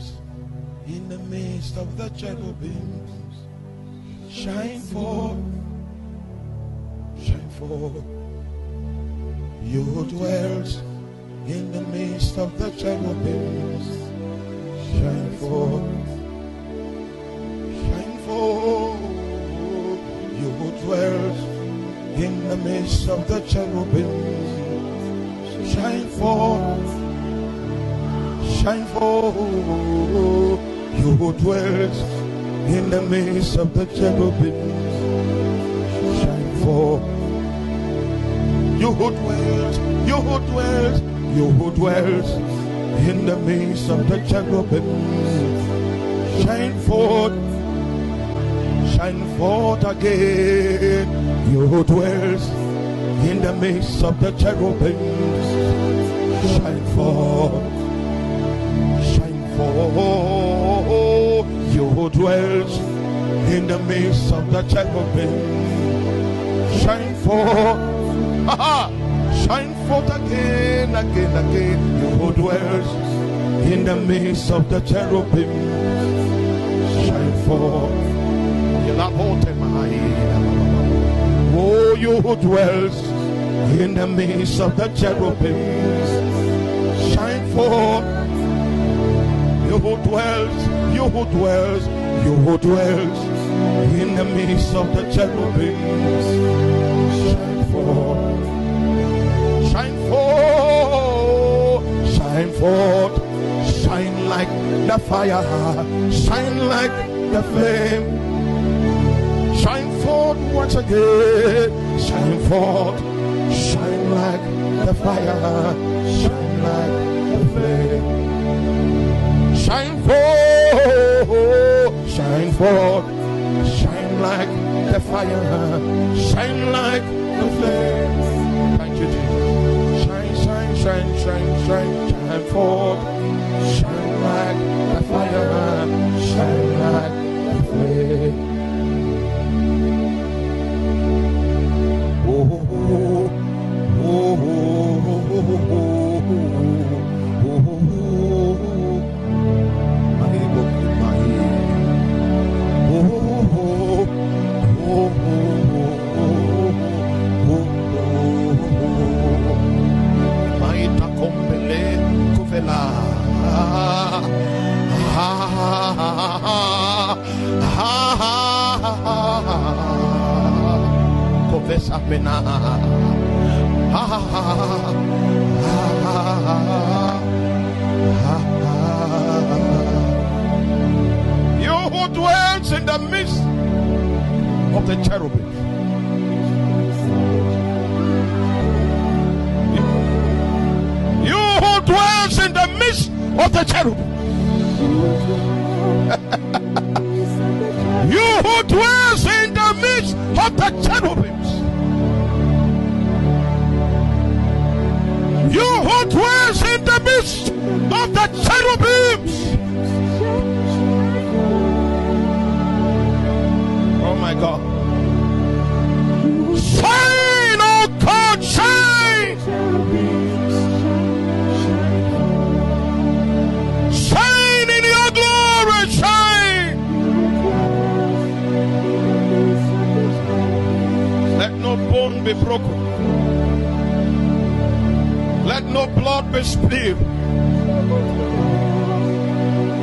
dwells in the midst of the cherubims. Shine forth, shine forth. You who dwells in the midst of the cherubims. Shine forth, shine forth. You who dwells in the midst of the cherubims. Shine forth, shine forth. You who dwells in the midst of the cherubims. Shine forth. You who dwells, you who dwells, you who dwells in the midst of the cherubims. Shine forth, shine forth again. You who dwells in the midst of the cherubims. Shine forth, You who dwells in the midst of the cherubim, Shine forth. Shine forth again, again, again. You who dwells in the midst of the cherubim. Shine forth. Oh, you who dwells in the midst of the cherubim. Shine forth. You who dwells, you who dwells, you who dwells in the midst of the cherubims. Shine forth. Shine forth. Shine forth. Shine like the fire. Shine like the flame. Shine forth once again. Shine forth. Shine like the fire. Shine like. Shine forth. Shine forth. Shine like the fire. Shine like the flame. Thank you, Jesus. Shine, shine, shine, shine, shine, shine forth. Shine like the fire. Mena. You who dwells in the midst of the cherubim. You who dwells in the midst of the cherubim. You who dwells in the midst of the cherubims. You who dwells in the midst of the cherubims. Oh my God. Shine, oh God, shine. Shine in your glory, shine. Let no bone be broken. No blood be spilled.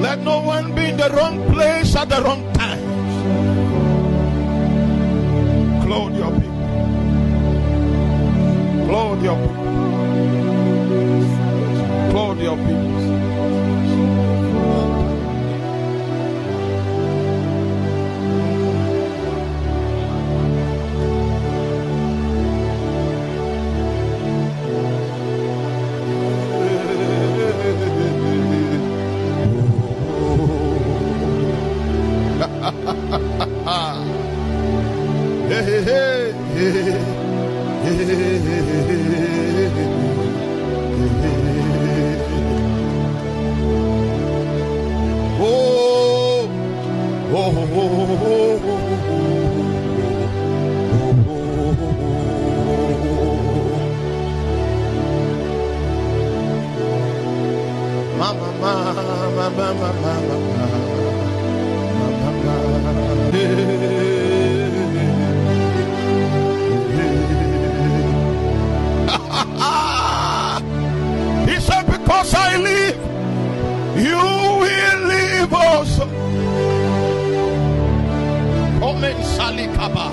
Let no one be in the wrong place at the wrong time. Clothe your people. Clothe your people. Clothe your people. Hey, hey, hey, hey, hey, hey. Oh, oh, oh, oh, oh, you will live also. Come in Salikaba.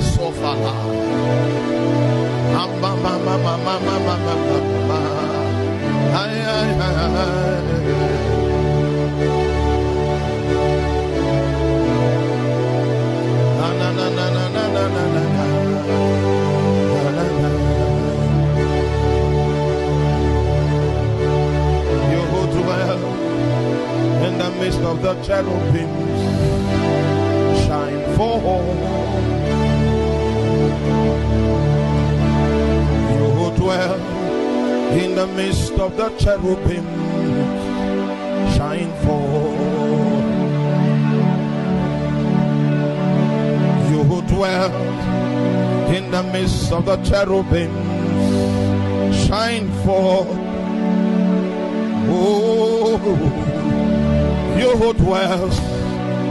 Sofala. Amba mama mama mama mama mama. Of the cherubims, shine forth. You who dwell in the midst of the cherubim, shine forth. You who dwell in the midst of the cherubim, shine forth. Oh, you who dwells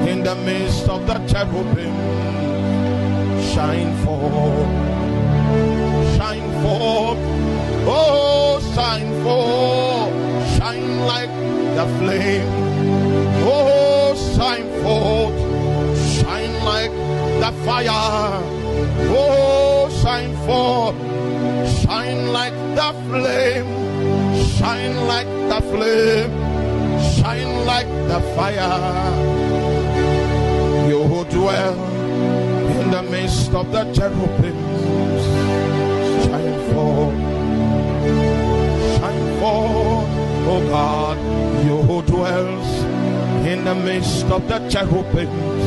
in the midst of the cherubim, shine forth shine forth. Oh, shine forth. Shine like the flame. Oh, shine forth. Shine like the fire. Oh, shine forth. Shine like the flame. Shine like the flame. Like the fire. You who dwell in the midst of the cherubims shine forth, shine forth, oh God, you who dwells in the midst of the cherubims,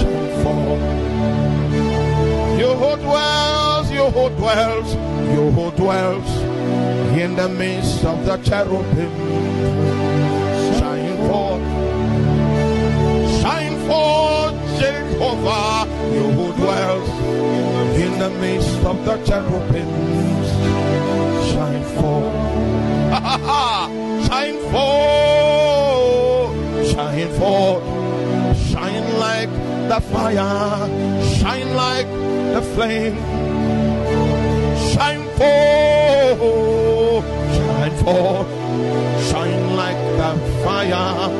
shine forth. You who dwells, you who dwells, you who dwells in the midst of the cherubim, the midst of the cherubims, shine forth, shine forth, shine forth, shine like the fire, shine like the flame, shine forth, shine forth, shine like the fire,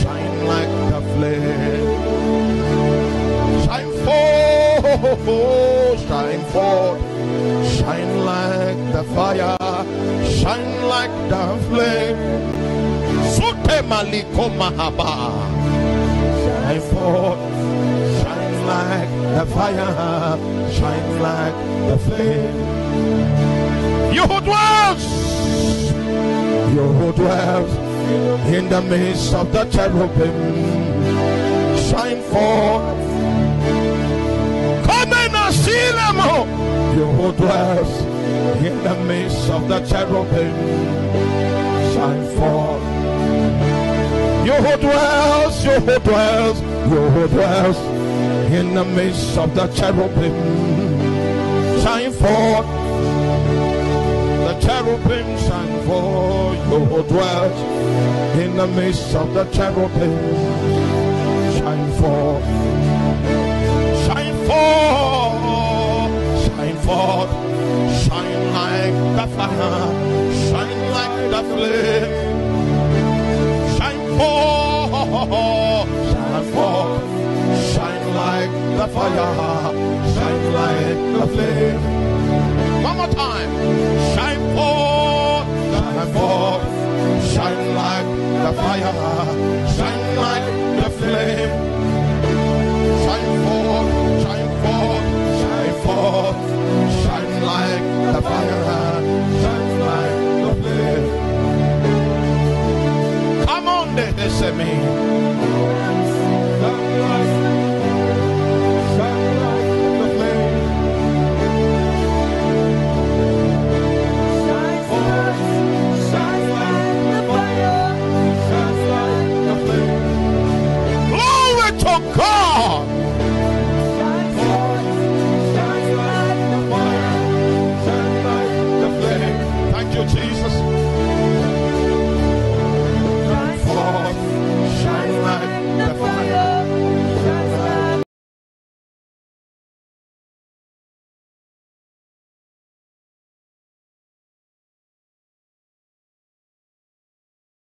shine like the flame. Shine forth, shine forth, shine like the fire, shine like the flame. Sute maliko mahaba. Shine forth, shine like the fire, shine like the flame. You who dwells, you who dwells in the midst of the cherubim, shine forth. Who dwells in the midst of the cherubim, shine forth. You who dwells, you who dwells, you who dwells in the midst of the cherubim, shine forth. The cherubim shine forth. You who dwells in the midst of the cherubim, shine forth. Forth, shine like the fire, shine like the flame. Shine forth, shine forth, shine like the fire, shine like the flame. One more time, shine forth, shine forth, shine like the fire, shine looks at me.